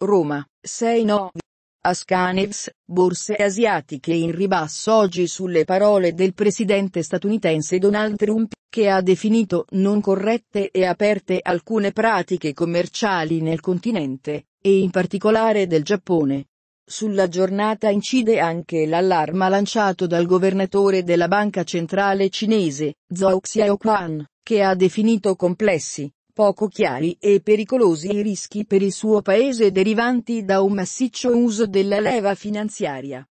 Roma, 6 9. Ascanevs, borse asiatiche in ribasso oggi sulle parole del presidente statunitense Donald Trump, che ha definito non corrette e aperte alcune pratiche commerciali nel continente, e in particolare del Giappone. Sulla giornata incide anche l'allarma lanciato dal governatore della banca centrale cinese, Zhou Xiaoquan, che ha definito complessi, poco chiari e pericolosi i rischi per il suo paese derivanti da un massiccio uso della leva finanziaria.